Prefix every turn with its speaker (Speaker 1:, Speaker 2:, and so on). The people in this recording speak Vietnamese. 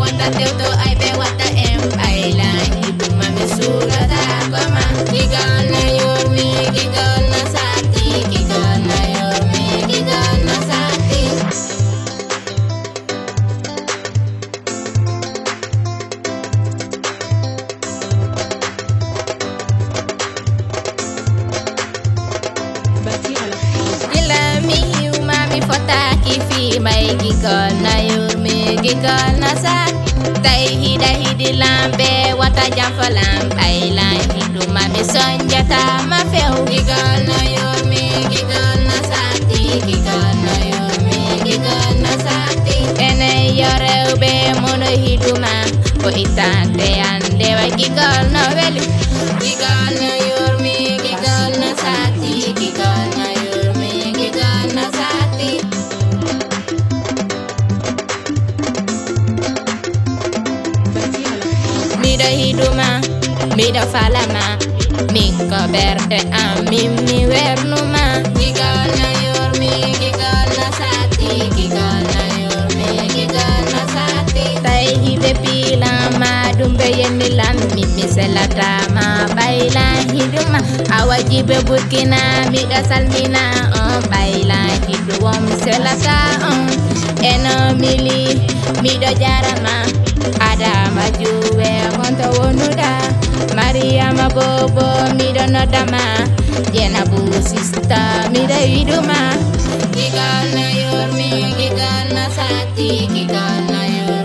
Speaker 1: wanta teu to ai be wanta em baila Ibuma me sura da koma Kigana yomi, kigana sati Kigana yomi, kigana sati Kila mi umami fotaki fi mai Kigana yomi, kigana sati tawhida hidi lambe wata janfa lambe la hidu ma mi sonjata ma few gigal no yomi gigal na sati gigal no yomi gigal na sati ene yorewbe mono hiduma ko itande ande wa gigal no weli duma mi da falama mi ko berde a mi mi wernuma gigal na yor mi gigal na sati gigal na yor mi gigal na sati tay hibe pila ma dum be yemi lan mi mi selata ma baila hiduma awajibe burkina mi da salmina on oh, baila mi selata o eno mili mi jarama ada maju iruma bobo miro no dama Diana busista mira iruma Kikana yormi kikana sati kikana yormi